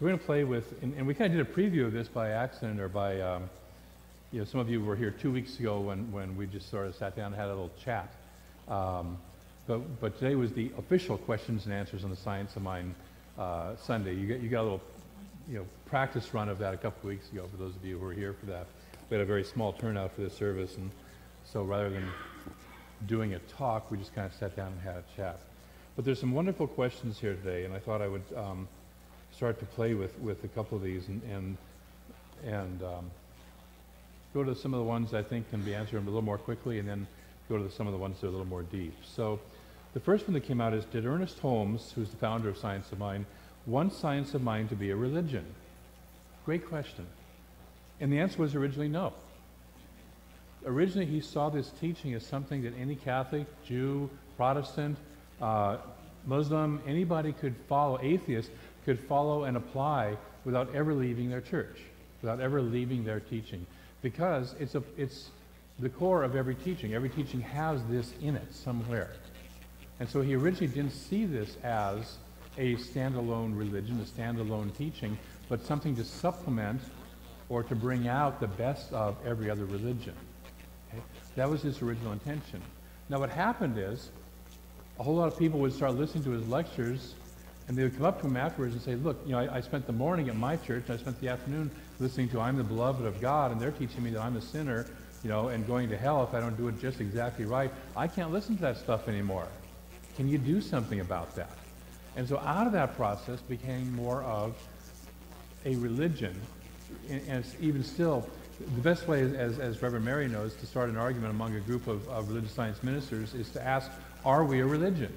So we're going to play with, and, and we kind of did a preview of this by accident or by, um, you know, some of you were here two weeks ago when, when we just sort of sat down and had a little chat. Um, but, but today was the official questions and answers on the Science of Mind uh, Sunday. You got, you got a little you know, practice run of that a couple weeks ago for those of you who were here for that. We had a very small turnout for this service, and so rather than doing a talk, we just kind of sat down and had a chat. But there's some wonderful questions here today, and I thought I would um, start to play with, with a couple of these and, and, and um, go to some of the ones I think can be answered a little more quickly, and then go to some of the ones that are a little more deep. So the first one that came out is, did Ernest Holmes, who's the founder of Science of Mind, want Science of Mind to be a religion? Great question. And the answer was originally no. Originally, he saw this teaching as something that any Catholic, Jew, Protestant, uh, Muslim, anybody could follow, atheist, could follow and apply without ever leaving their church, without ever leaving their teaching. Because it's, a, it's the core of every teaching. Every teaching has this in it somewhere. And so he originally didn't see this as a standalone religion, a standalone teaching, but something to supplement or to bring out the best of every other religion. Okay? That was his original intention. Now what happened is, a whole lot of people would start listening to his lectures, and they would come up to him afterwards and say, look, you know, I, I spent the morning at my church, and I spent the afternoon listening to I'm the beloved of God, and they're teaching me that I'm a sinner, you know, and going to hell if I don't do it just exactly right. I can't listen to that stuff anymore. Can you do something about that? And so out of that process became more of a religion. And even still, the best way, as, as Reverend Mary knows, to start an argument among a group of, of religious science ministers is to ask, are we a religion?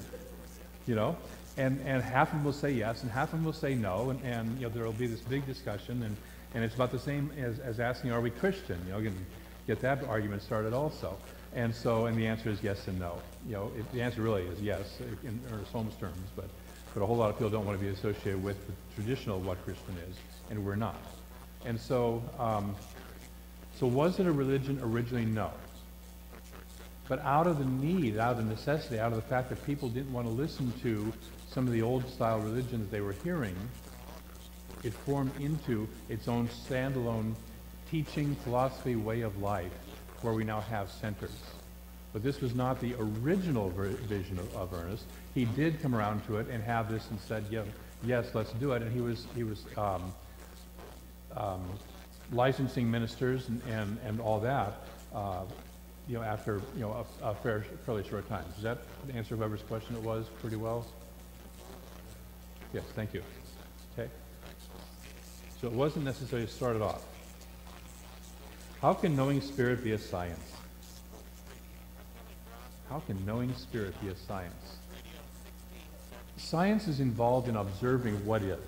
You know? And, and half of them will say yes, and half of them will say no, and, and you know, there will be this big discussion, and, and it's about the same as, as asking, are we Christian? You know, you can get that argument started also. And so, and the answer is yes and no. You know, it, the answer really is yes in Ernest Holmes terms, but, but a whole lot of people don't want to be associated with the traditional what Christian is, and we're not. And so, um, so was it a religion originally? No. But out of the need, out of the necessity, out of the fact that people didn't want to listen to some of the old style religions they were hearing, it formed into its own standalone teaching, philosophy, way of life where we now have centers. But this was not the original vision of, of, Ernest. He did come around to it and have this and said, yeah, yes, let's do it. And he was, he was um, um, licensing ministers and, and, and all that, uh, you know, after, you know, a, a fair, fairly short time. Does that answer whoever's question it was pretty well? Yes, thank you. Okay. So it wasn't necessary to start it off. How can knowing spirit be a science? How can knowing spirit be a science? Science is involved in observing what is.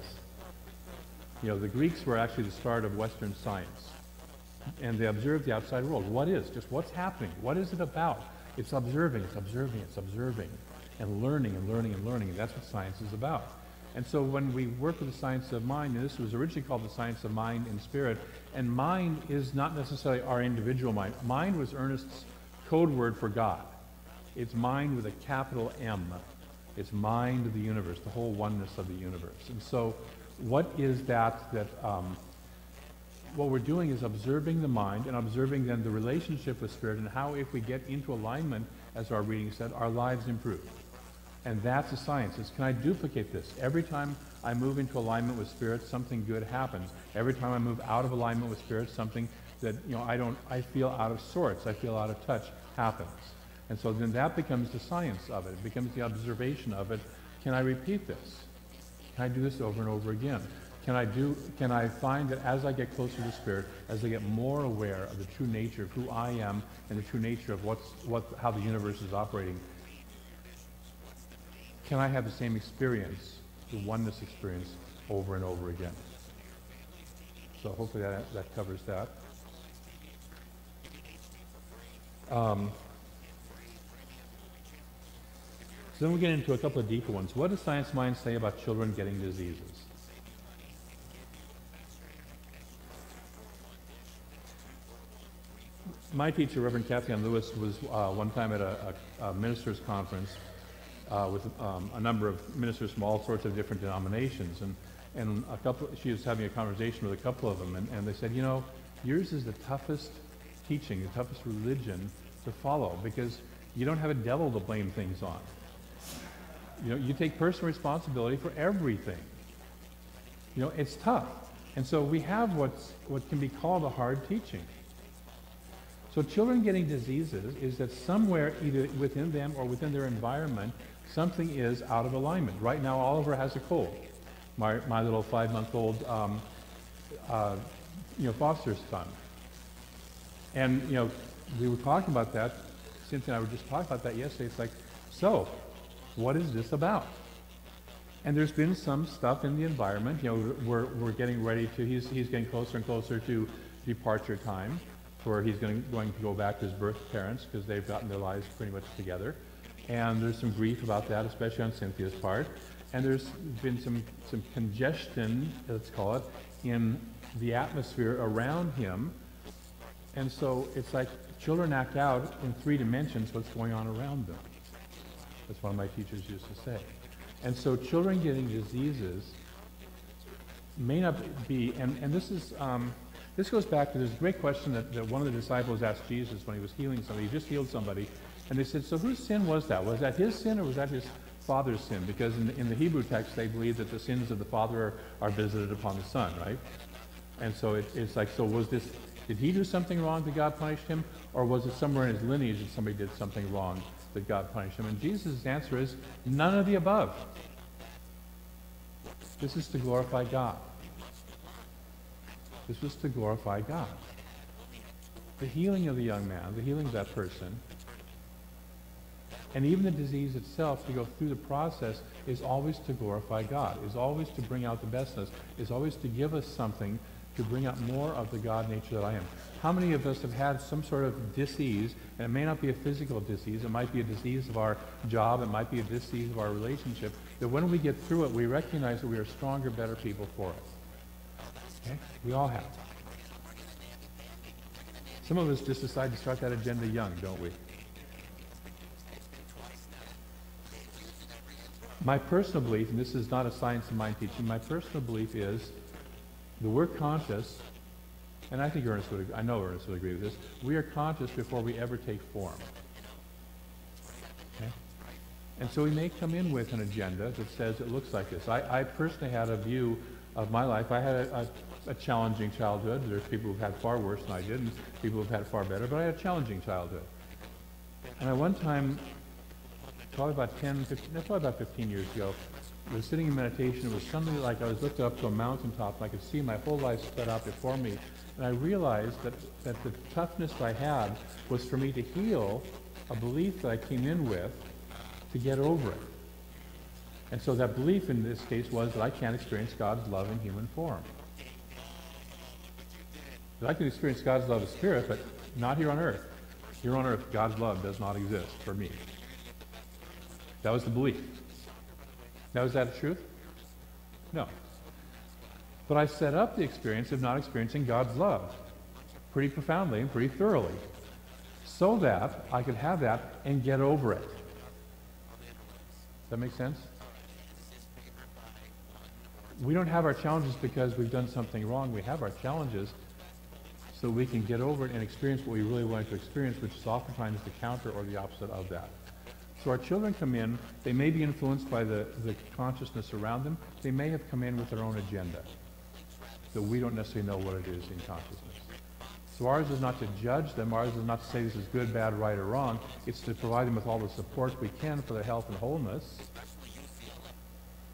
You know, the Greeks were actually the start of Western science. And they observed the outside world. What is? Just what's happening? What is it about? It's observing, it's observing, it's observing, and learning and learning and learning. And that's what science is about. And so when we work with the science of mind, and this was originally called the science of mind and spirit, and mind is not necessarily our individual mind. Mind was Ernest's code word for God. It's mind with a capital M. It's mind of the universe, the whole oneness of the universe. And so what is that that um, what we're doing is observing the mind and observing then the relationship with spirit and how if we get into alignment, as our reading said, our lives improve. And that's a science. It's can I duplicate this? Every time I move into alignment with spirit, something good happens. Every time I move out of alignment with spirit, something that you know I don't I feel out of sorts, I feel out of touch happens. And so then that becomes the science of it. It becomes the observation of it. Can I repeat this? Can I do this over and over again? Can I do can I find that as I get closer to spirit, as I get more aware of the true nature of who I am and the true nature of what's what how the universe is operating, can I have the same experience, the oneness experience, over and over again? So hopefully that, that covers that. Um, so then we get into a couple of deeper ones. What does science mind say about children getting diseases? my teacher, Reverend Kathy Ann Lewis, was uh, one time at a, a, a ministers' conference uh, with um, a number of ministers from all sorts of different denominations, and and a couple. She was having a conversation with a couple of them, and, and they said, you know, yours is the toughest teaching, the toughest religion to follow because you don't have a devil to blame things on. You know, you take personal responsibility for everything. You know, it's tough. And so we have what's, what can be called a hard teaching. So children getting diseases is that somewhere, either within them or within their environment, something is out of alignment. Right now, Oliver has a cold. My, my little five-month-old, um, uh, you know, foster son. And, you know, we were talking about that. Cynthia and I were just talking about that yesterday. It's like, so, what is this about? And there's been some stuff in the environment. You know, we're, we're getting ready to, he's, he's getting closer and closer to departure time where he's going, going to go back to his birth parents because they've gotten their lives pretty much together. And there's some grief about that, especially on Cynthia's part. And there's been some, some congestion, let's call it, in the atmosphere around him. And so it's like children act out in three dimensions what's going on around them. That's one of my teachers used to say. And so children getting diseases may not be, and, and this is, um, this goes back to this great question that, that one of the disciples asked Jesus when he was healing somebody. He just healed somebody. And they said, so whose sin was that? Was that his sin or was that his father's sin? Because in the, in the Hebrew text, they believe that the sins of the father are, are visited upon the son, right? And so it, it's like, so was this, did he do something wrong that God punished him? Or was it somewhere in his lineage that somebody did something wrong that God punished him? And Jesus' answer is none of the above. This is to glorify God. This was to glorify God. The healing of the young man, the healing of that person, and even the disease itself, to go through the process, is always to glorify God, is always to bring out the bestness, is always to give us something to bring out more of the God nature that I am. How many of us have had some sort of disease, and it may not be a physical disease, it might be a disease of our job, it might be a disease of our relationship, that when we get through it, we recognize that we are stronger, better people for it. Okay? We all have. Some of us just decide to start that agenda young, don't we? My personal belief, and this is not a science of mind teaching, my personal belief is that we're conscious, and I think Ernest would, I know Ernest would agree with this, we are conscious before we ever take form. Okay? And so we may come in with an agenda that says it looks like this. I, I personally had a view of my life. I had a, a, a, challenging childhood. There's people who've had far worse than I did, and people who've had far better, but I had a challenging childhood. And at one time, probably about 10, 15, probably about 15 years ago, I was sitting in meditation. It was suddenly like I was lifted up to a mountaintop, and I could see my whole life spread out before me. And I realized that, that the toughness I had was for me to heal a belief that I came in with to get over it. And so that belief in this case was that I can't experience God's love in human form. That I can experience God's love as spirit, but not here on earth. Here on earth, God's love does not exist for me. That was the belief. Now, is that the truth? No. But I set up the experience of not experiencing God's love pretty profoundly and pretty thoroughly so that I could have that and get over it. Does that make sense? We don't have our challenges because we've done something wrong. We have our challenges so we can get over it and experience what we really want to experience, which is oftentimes the counter or the opposite of that. So our children come in, they may be influenced by the, the consciousness around them. They may have come in with their own agenda that we don't necessarily know what it is in consciousness. So ours is not to judge them. Ours is not to say this is good, bad, right, or wrong. It's to provide them with all the supports we can for their health and wholeness,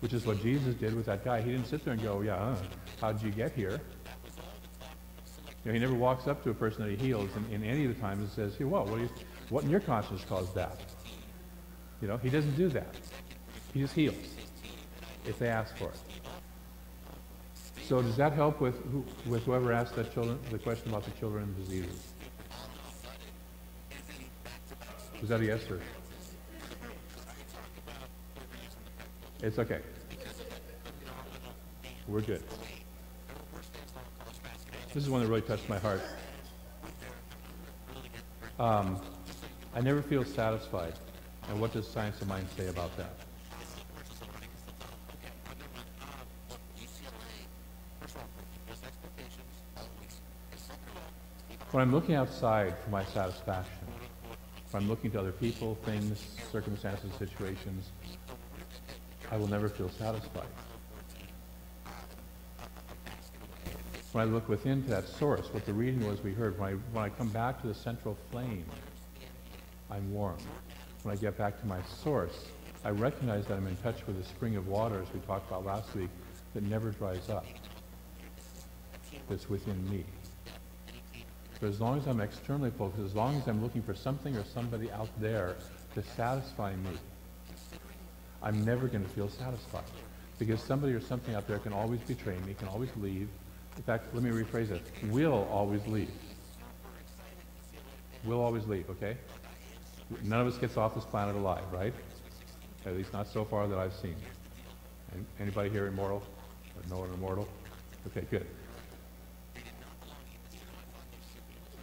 which is what Jesus did with that guy. He didn't sit there and go, yeah, uh, how'd you get here? You know, he never walks up to a person that he heals in, in any of the times and says, hey, well, what, you, what in your conscience caused that? You know, he doesn't do that. He just heals if they ask for it. So does that help with, who, with whoever asked that children, the question about the children and diseases? Was that a yes or? It's okay. We're good. This is one that really touched my heart. Um, I never feel satisfied. And what does science of mind say about that? When I'm looking outside for my satisfaction, when I'm looking to other people, things, circumstances, situations, I will never feel satisfied. When I look within to that source, what the reading was we heard, when I, when I come back to the central flame, I'm warm. When I get back to my source, I recognize that I'm in touch with the spring of water, as we talked about last week, that never dries up. That's within me. But as long as I'm externally focused, as long as I'm looking for something or somebody out there to satisfy me, I'm never going to feel satisfied. Because somebody or something out there can always betray me, can always leave. In fact, let me rephrase it. Will always leave. Will always leave, okay? None of us gets off this planet alive, right? At least not so far that I've seen. Anybody here immortal? Or know an immortal? Okay, good.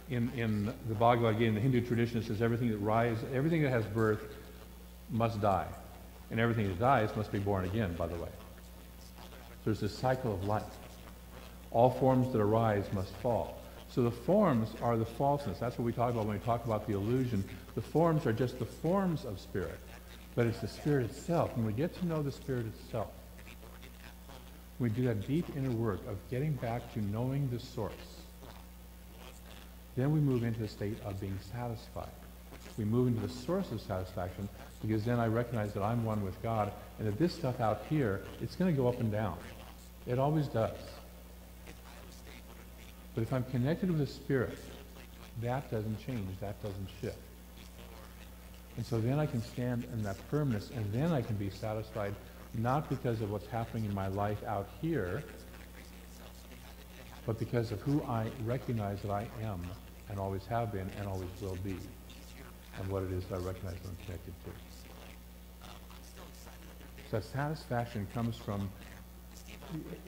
in, in the Bhagavad Gita, in the Hindu tradition, it says everything that rises, everything that has birth must die. And everything that dies must be born again, by the way. So There's this cycle of life. All forms that arise must fall. So the forms are the falseness. That's what we talk about when we talk about the illusion. The forms are just the forms of spirit. But it's the spirit itself. When we get to know the spirit itself, we do that deep inner work of getting back to knowing the source then we move into the state of being satisfied. We move into the source of satisfaction because then I recognize that I'm one with God and that this stuff out here, it's going to go up and down. It always does. But if I'm connected with the Spirit, that doesn't change, that doesn't shift. And so then I can stand in that firmness and then I can be satisfied not because of what's happening in my life out here, but because of who I recognize that I am and always have been and always will be, and what it is that I recognize I'm connected to. So satisfaction comes from,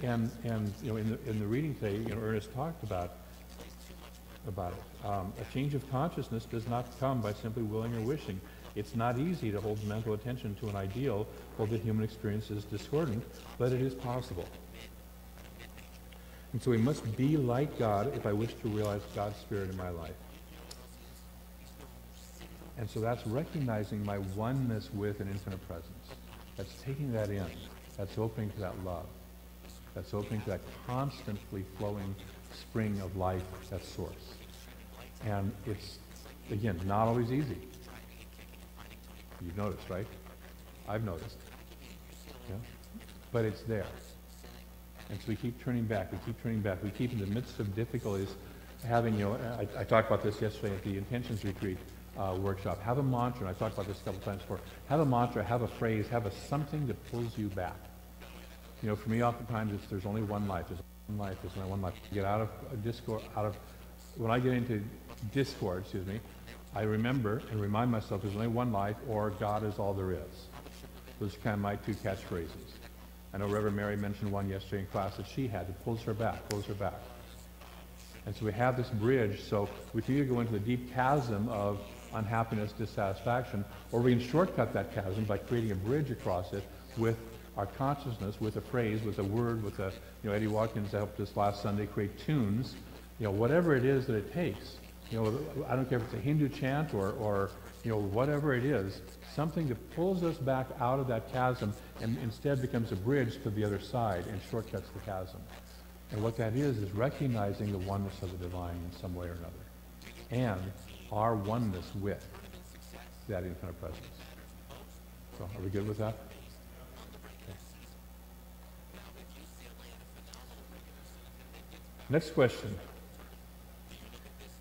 and, and you know, in the, in the reading today, you know, Ernest talked about, about it. Um, a change of consciousness does not come by simply willing or wishing. It's not easy to hold mental attention to an ideal while the human experience is discordant, but it is possible. And so we must be like God if I wish to realize God's Spirit in my life. And so that's recognizing my oneness with an infinite presence. That's taking that in. That's opening to that love. That's opening to that constantly flowing spring of life, that source. And it's, again, not always easy. You've noticed, right? I've noticed. Yeah? But it's there. And so we keep turning back, we keep turning back. We keep in the midst of difficulties having, you know, I, I talked about this yesterday at the Intentions Retreat uh, workshop. Have a mantra, and I talked about this a couple times before. Have a mantra, have a phrase, have a something that pulls you back. You know, for me, oftentimes it's there's only one life. There's one life. There's only one life. To Get out of discord, out of when I get into discord, excuse me, I remember and remind myself there's only one life, or God is all there is. Those are kind of my two catchphrases. I know Reverend Mary mentioned one yesterday in class that she had. It pulls her back, pulls her back. And so we have this bridge. So we can either go into the deep chasm of unhappiness, dissatisfaction, or we can shortcut that chasm by creating a bridge across it with our consciousness, with a phrase, with a word, with a, you know, Eddie Watkins helped us last Sunday create tunes, you know, whatever it is that it takes. You know, I don't care if it's a Hindu chant or, or you know, whatever it is, something that pulls us back out of that chasm and instead becomes a bridge to the other side and shortcuts the chasm. And what that is, is recognizing the oneness of the divine in some way or another. And our oneness with that infinite presence. So are we good with that? Next question.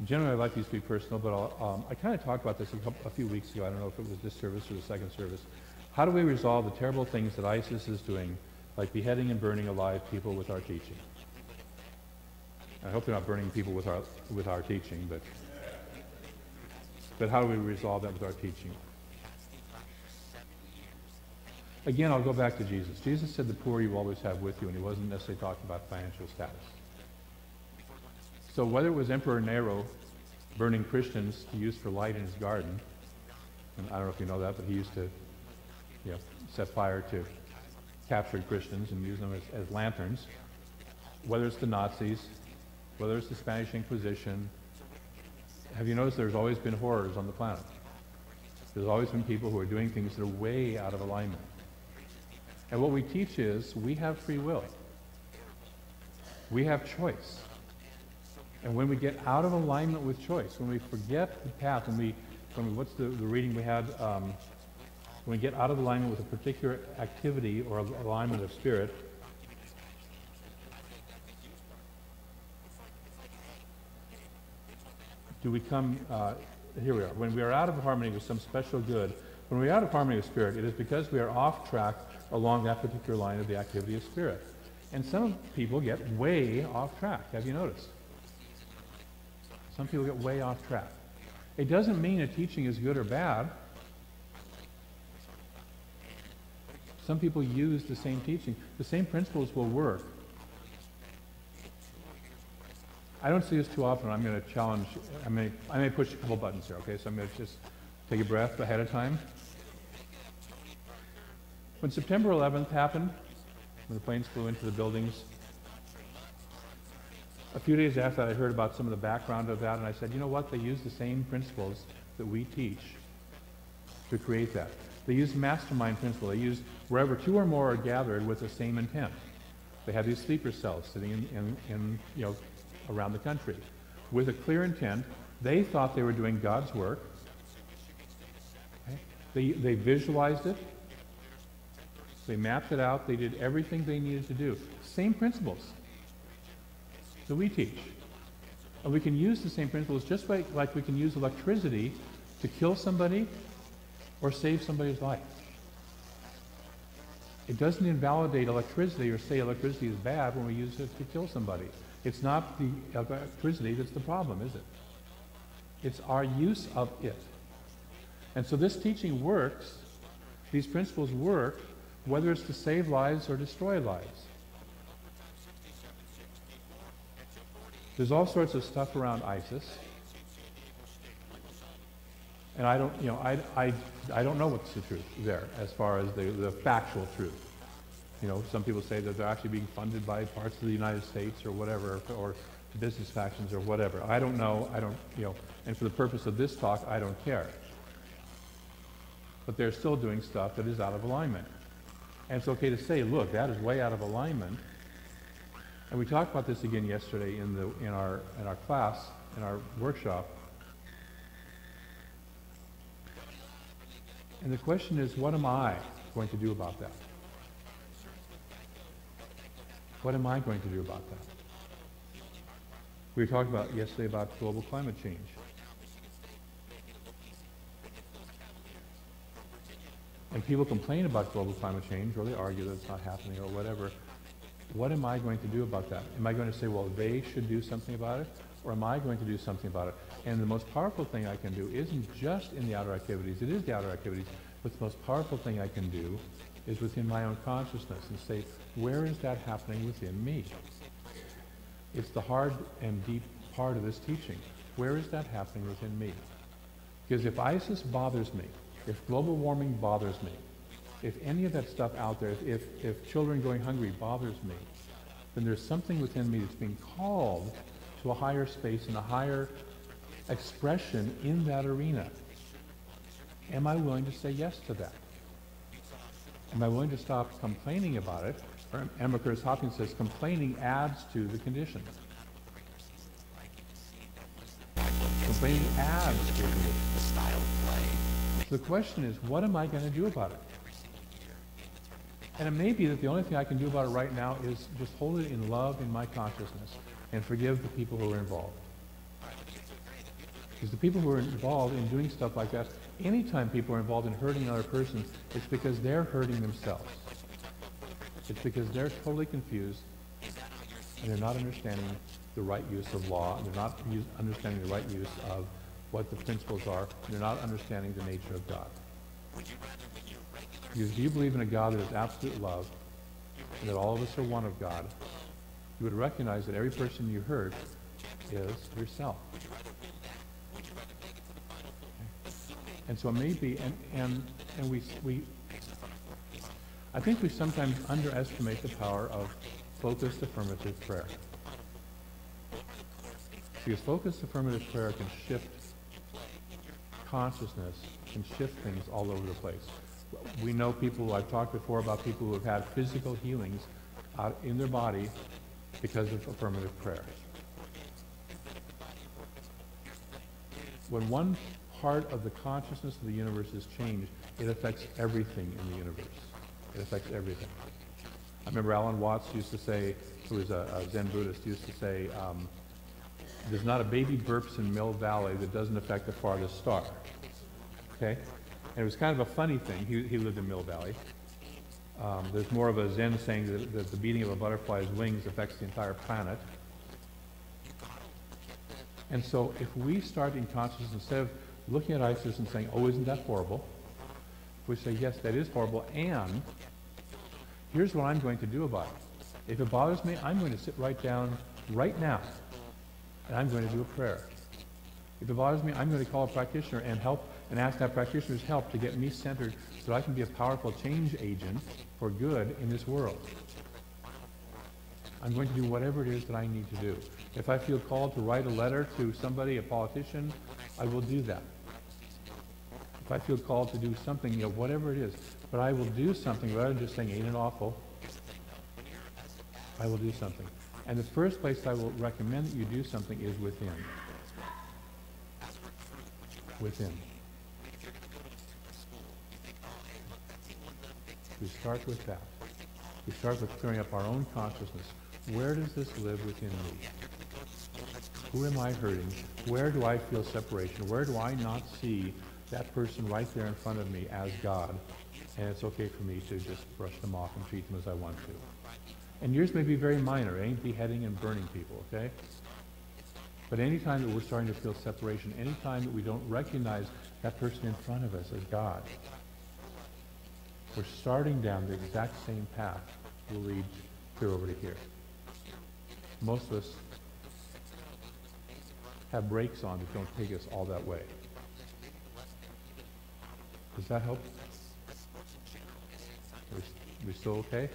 Generally, I like these to be personal, but um, i kind of talked about this a, couple, a few weeks ago. I don't know if it was this service or the second service. How do we resolve the terrible things that ISIS is doing, like beheading and burning alive people with our teaching? I hope they're not burning people with our, with our teaching, but, but how do we resolve that with our teaching? Again, I'll go back to Jesus. Jesus said the poor you always have with you, and he wasn't necessarily talking about financial status. So whether it was Emperor Nero burning Christians to use for light in his garden. And I don't know if you know that, but he used to you know, set fire to captured Christians and use them as, as lanterns. Whether it's the Nazis, whether it's the Spanish Inquisition, have you noticed there's always been horrors on the planet? There's always been people who are doing things that are way out of alignment. And what we teach is we have free will. We have choice. And when we get out of alignment with choice, when we forget the path, when we, when what's the, the reading we had? Um, when we get out of alignment with a particular activity or alignment of spirit, do we come, uh, here we are, when we are out of harmony with some special good, when we are out of harmony with spirit, it is because we are off track along that particular line of the activity of spirit. And some people get way off track. Have you noticed? Some people get way off track. It doesn't mean a teaching is good or bad. Some people use the same teaching. The same principles will work. I don't see this too often. I'm going to challenge, I may, I may push a couple buttons here, okay? So I'm going to just take a breath ahead of time. When September 11th happened, when the planes flew into the buildings, a few days after that, I heard about some of the background of that, and I said, you know what? They use the same principles that we teach to create that. They use mastermind principle. They use wherever two or more are gathered with the same intent. They have these sleeper cells sitting in, in, in you know, around the country with a clear intent. They thought they were doing God's work. Okay? They, they visualized it. They mapped it out. They did everything they needed to do. Same principles that we teach. And we can use the same principles just like, like we can use electricity to kill somebody or save somebody's life. It doesn't invalidate electricity or say electricity is bad when we use it to kill somebody. It's not the electricity that's the problem, is it? It's our use of it. And so this teaching works, these principles work, whether it's to save lives or destroy lives. There's all sorts of stuff around ISIS. And I don't, you know, I, I, I don't know what's the truth there as far as the, the factual truth. You know, some people say that they're actually being funded by parts of the United States or whatever, or business factions or whatever. I don't know. I don't, you know, and for the purpose of this talk, I don't care. But they're still doing stuff that is out of alignment. And it's okay to say, look, that is way out of alignment. And we talked about this again yesterday in, the, in, our, in our class, in our workshop. And the question is, what am I going to do about that? What am I going to do about that? We were talking about yesterday about global climate change. And people complain about global climate change, or they argue that it's not happening, or whatever. What am I going to do about that? Am I going to say, well, they should do something about it? Or am I going to do something about it? And the most powerful thing I can do isn't just in the outer activities. It is the outer activities. But the most powerful thing I can do is within my own consciousness and say, where is that happening within me? It's the hard and deep part of this teaching. Where is that happening within me? Because if ISIS bothers me, if global warming bothers me, if any of that stuff out there, if, if children going hungry bothers me, then there's something within me that's being called to a higher space and a higher expression in that arena. Am I willing to say yes to that? Am I willing to stop complaining about it? Or Emma Curtis Hopkins says complaining adds to the condition. Complaining adds to the condition. So the question is, what am I going to do about it? And it may be that the only thing I can do about it right now is just hold it in love in my consciousness and forgive the people who are involved. Because the people who are involved in doing stuff like that, anytime people are involved in hurting another person, it's because they're hurting themselves. It's because they're totally confused and they're not understanding the right use of law, they're not understanding the right use of what the principles are, they're not understanding the nature of God. Because if you believe in a God that is absolute love, and that all of us are one of God, you would recognize that every person you hurt is yourself. And so it may be, and, and, and we, we, I think we sometimes underestimate the power of focused affirmative prayer. Because focused affirmative prayer can shift consciousness, can shift things all over the place. We know people, I've talked before about people who have had physical healings out in their body because of affirmative prayer. When one part of the consciousness of the universe is changed, it affects everything in the universe. It affects everything. I remember Alan Watts used to say, who was a, a Zen Buddhist, used to say, um, there's not a baby burps in Mill Valley that doesn't affect the farthest star. Okay? And it was kind of a funny thing. He, he lived in Mill Valley. Um, there's more of a Zen saying that, that the beating of a butterfly's wings affects the entire planet. And so if we start in consciousness, instead of looking at ISIS and saying, oh, isn't that horrible? We say, yes, that is horrible, and here's what I'm going to do about it. If it bothers me, I'm going to sit right down right now, and I'm going to do a prayer. If it bothers me, I'm going to call a practitioner and help and ask that practitioner's help to get me centered so I can be a powerful change agent for good in this world. I'm going to do whatever it is that I need to do. If I feel called to write a letter to somebody, a politician, I will do that. If I feel called to do something, you know, whatever it is, but I will do something rather than just saying, ain't it awful? I will do something. And the first place I will recommend that you do something is within. Within. We start with that. We start with clearing up our own consciousness. Where does this live within me? Who am I hurting? Where do I feel separation? Where do I not see that person right there in front of me as God? And it's okay for me to just brush them off and treat them as I want to. And yours may be very minor. Ain't beheading and burning people, okay? But anytime that we're starting to feel separation, anytime that we don't recognize that person in front of us as God, we're starting down the exact same path will lead clear over to here. Most of us have brakes on that don't take us all that way. Does that help? Are we still okay?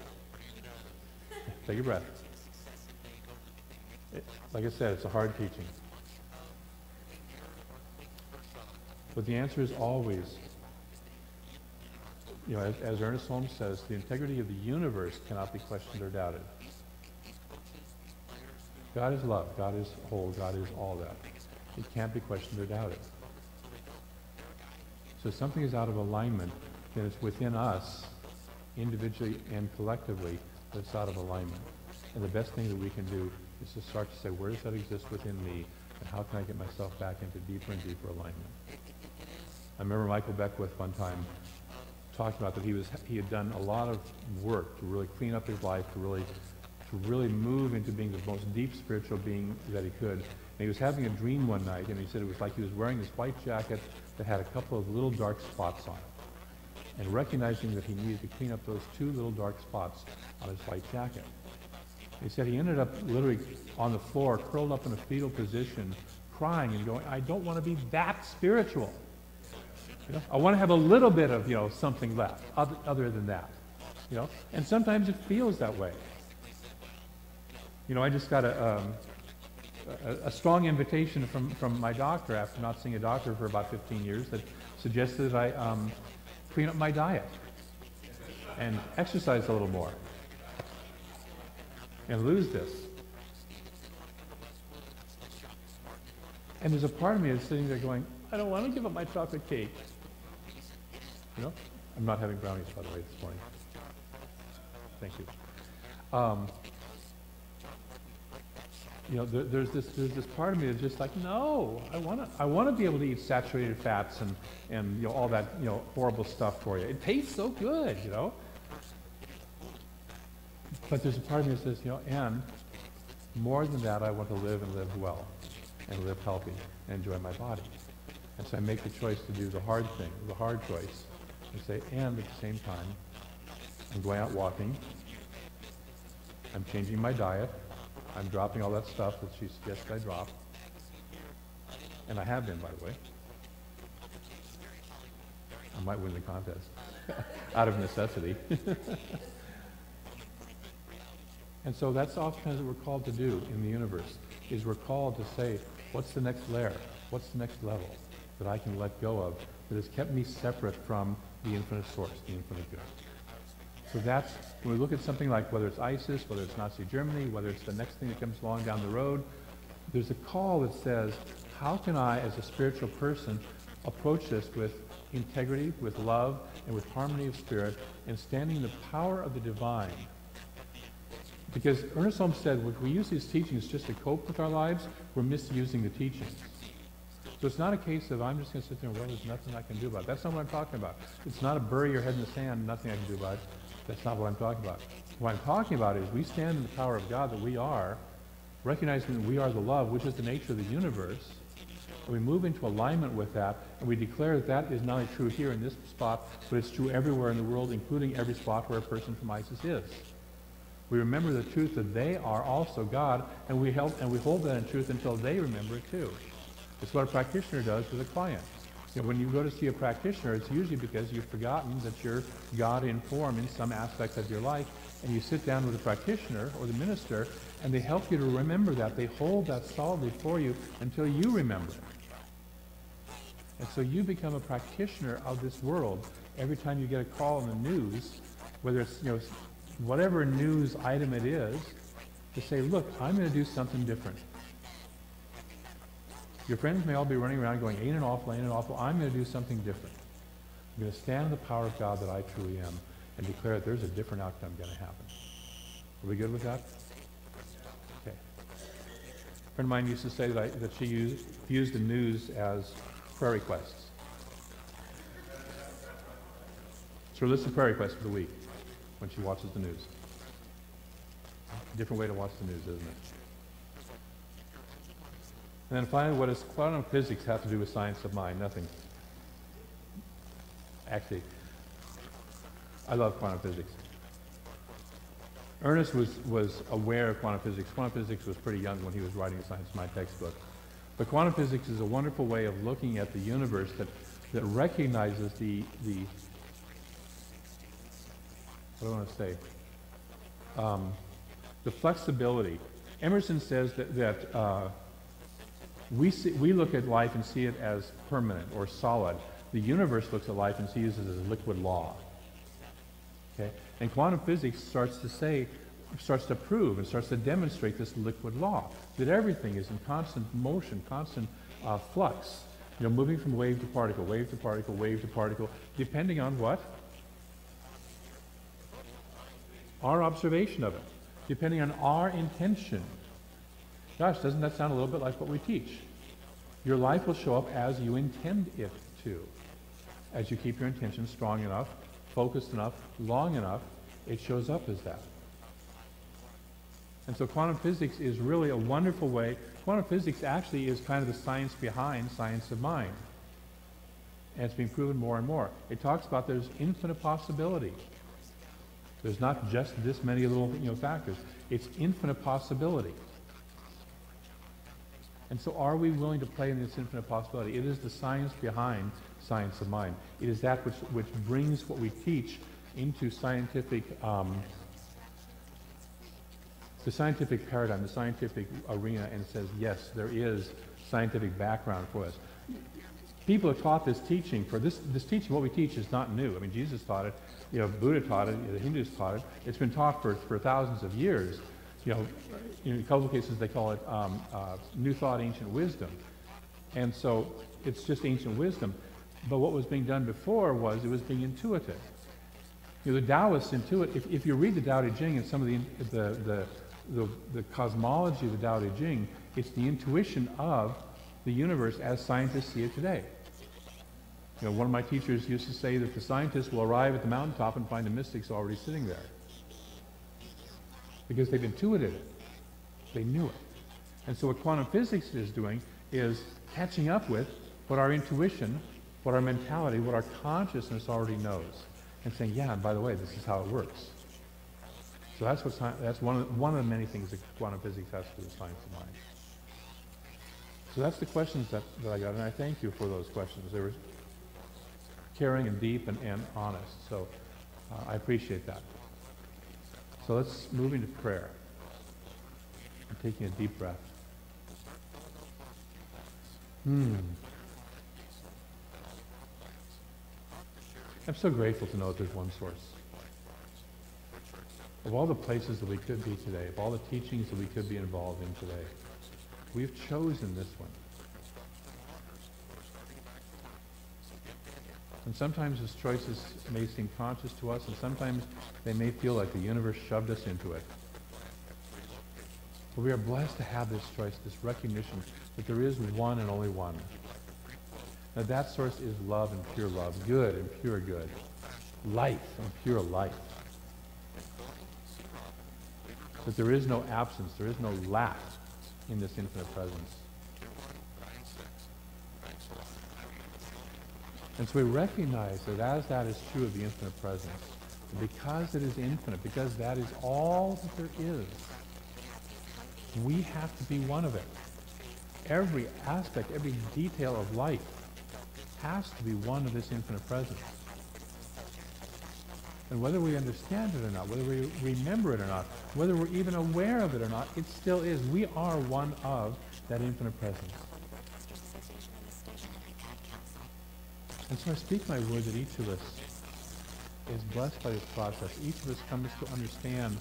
Take a breath. It, like I said, it's a hard teaching. But the answer is always, you know, as, as Ernest Holmes says, the integrity of the universe cannot be questioned or doubted. God is love. God is whole. God is all that. It can't be questioned or doubted. So something is out of alignment, then it's within us, individually and collectively, that it's out of alignment. And the best thing that we can do is to start to say, where does that exist within me, and how can I get myself back into deeper and deeper alignment? I remember Michael Beckwith one time talking about that he was he had done a lot of work to really clean up his life, to really to really move into being the most deep spiritual being that he could. And he was having a dream one night, and he said it was like he was wearing this white jacket that had a couple of little dark spots on it. And recognizing that he needed to clean up those two little dark spots on his white jacket. He said he ended up literally on the floor, curled up in a fetal position, crying and going, I don't want to be that spiritual. You know, I want to have a little bit of, you know, something left other, than that. You know, and sometimes it feels that way. You know, I just got a, um, a, a, strong invitation from, from my doctor after not seeing a doctor for about 15 years that suggested that I um, clean up my diet and exercise a little more and lose this. And there's a part of me that's sitting there going, I don't want to give up my chocolate cake. Know? I'm not having brownies, by the way, this morning. Thank you. Um, you know, there, there's this there's this part of me that's just like, no, I want to I want to be able to eat saturated fats and and you know all that you know horrible stuff for you. It tastes so good, you know. But there's a part of me that says, you know, and more than that, I want to live and live well, and live healthy, and enjoy my body. And so I make the choice to do the hard thing, the hard choice, say, and at the same time, I'm going out walking. I'm changing my diet. I'm dropping all that stuff that she suggested I drop. And I have been, by the way. I might win the contest out of necessity. and so that's oftentimes what we're called to do in the universe, is we're called to say, what's the next layer? What's the next level that I can let go of that has kept me separate from the infinite source, the infinite good? So that's, when we look at something like whether it's ISIS, whether it's Nazi Germany, whether it's the next thing that comes along down the road, there's a call that says, how can I, as a spiritual person, approach this with integrity, with love, and with harmony of spirit, and standing in the power of the divine? Because Ernest Holmes said, if we use these teachings just to cope with our lives, we're misusing the teachings. So it's not a case of I'm just going to sit there and, well, there's nothing I can do about it. That's not what I'm talking about. It's not a bury your head in the sand, nothing I can do about it. That's not what I'm talking about. What I'm talking about is we stand in the power of God that we are, recognizing that we are the love, which is the nature of the universe, and we move into alignment with that, and we declare that that is not only true here in this spot, but it's true everywhere in the world, including every spot where a person from ISIS is. We remember the truth that they are also God, and we, held, and we hold that in truth until they remember it too. It's what a practitioner does with a client. You know, when you go to see a practitioner, it's usually because you've forgotten that you're God in form in some aspect of your life, and you sit down with a practitioner or the minister, and they help you to remember that. They hold that solidly for you until you remember it. And so you become a practitioner of this world every time you get a call on the news, whether it's, you know, whatever news item it is, to say, look, I'm going to do something different. Your friends may all be running around going, ain't it awful, ain't it awful. I'm going to do something different. I'm going to stand in the power of God that I truly am and declare that there's a different outcome going to happen. Are we good with that? Okay. A friend of mine used to say that, I, that she used, used the news as prayer requests. So list of prayer requests for the week when she watches the news. Different way to watch the news, isn't it? And then finally, what does quantum physics have to do with science of mind? Nothing. Actually, I love quantum physics. Ernest was, was aware of quantum physics. Quantum physics was pretty young when he was writing the Science of Mind textbook. But quantum physics is a wonderful way of looking at the universe that, that recognizes the, the what do I want to say? Um, the flexibility. Emerson says that, that uh, we, see, we look at life and see it as permanent or solid. The universe looks at life and sees it as a liquid law. Okay? And quantum physics starts to say, starts to prove and starts to demonstrate this liquid law, that everything is in constant motion, constant uh, flux, you know, moving from wave to particle, wave to particle, wave to particle, depending on what? Our observation of it, depending on our intention. Gosh, doesn't that sound a little bit like what we teach? Your life will show up as you intend it to. As you keep your intention strong enough, focused enough, long enough, it shows up as that. And so quantum physics is really a wonderful way. Quantum physics actually is kind of the science behind science of mind. And it's being proven more and more. It talks about there's infinite possibility. There's not just this many little you know, factors. It's infinite possibility. And so are we willing to play in this infinite possibility? It is the science behind science of mind. It is that which, which brings what we teach into scientific, um, the scientific paradigm, the scientific arena, and says, yes, there is scientific background for us. People have taught this teaching for this, this teaching, what we teach is not new. I mean, Jesus taught it, you know, Buddha taught it, the Hindus taught it. It's been taught for, for thousands of years you know, in a couple of cases they call it um, uh, New Thought, Ancient Wisdom. And so it's just ancient wisdom. But what was being done before was it was being intuitive. You know, the Taoists intuit. If, if you read the Tao Te Ching and some of the, the, the, the, the cosmology of the Tao Te Ching, it's the intuition of the universe as scientists see it today. You know, one of my teachers used to say that the scientists will arrive at the mountaintop and find the mystics already sitting there because they've intuited it. They knew it. And so what quantum physics is doing is catching up with what our intuition, what our mentality, what our consciousness already knows. And saying, yeah, and by the way, this is how it works. So that's, what, that's one, of the, one of the many things that quantum physics has to do with science of mind. So that's the questions that, that I got, and I thank you for those questions. They were caring and deep and, and honest. So uh, I appreciate that. So let's move into prayer. I'm taking a deep breath. Hmm. I'm so grateful to know that there's one source. Of all the places that we could be today, of all the teachings that we could be involved in today, we've chosen this one. And sometimes his choices may seem conscious to us, and sometimes they may feel like the universe shoved us into it. But we are blessed to have this choice, this recognition that there is one and only one. Now that source is love and pure love, good and pure good, life and pure life. That there is no absence, there is no lack in this infinite presence. And so we recognize that as that is true of the infinite presence, because it is infinite, because that is all that there is, we have to be one of it. Every aspect, every detail of life has to be one of this infinite presence. And whether we understand it or not, whether we remember it or not, whether we're even aware of it or not, it still is. We are one of that infinite presence. And so I speak my word that each of us is blessed by this process. Each of us comes to understand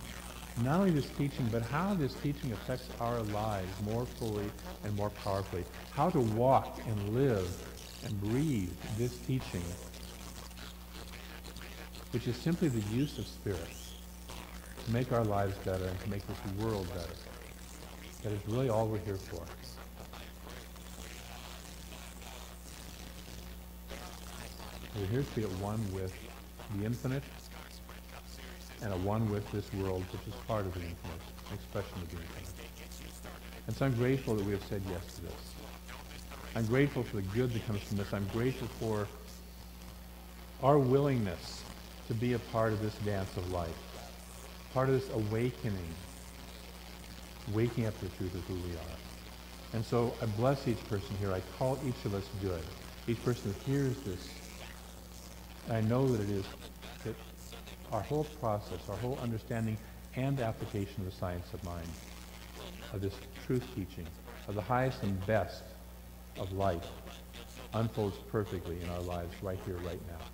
not only this teaching, but how this teaching affects our lives more fully and more powerfully. How to walk and live and breathe this teaching, which is simply the use of spirit to make our lives better and to make this world better. That is really all we're here for. We're here to be at one with the infinite and a one with this world, which is part of the infinite, an expression of the infinite. And so I'm grateful that we have said yes to this. I'm grateful for the good that comes from this. I'm grateful for our willingness to be a part of this dance of life, part of this awakening, waking up to the truth of who we are. And so I bless each person here. I call each of us good. Each person who hears this I know that it is that our whole process, our whole understanding and application of the science of mind, of this truth teaching, of the highest and best of life, unfolds perfectly in our lives right here, right now.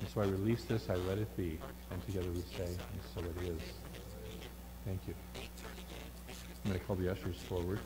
And so I release this, I let it be, and together we say, and so it is. Thank you. I'm going to call the ushers forward.